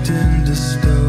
crashed into stone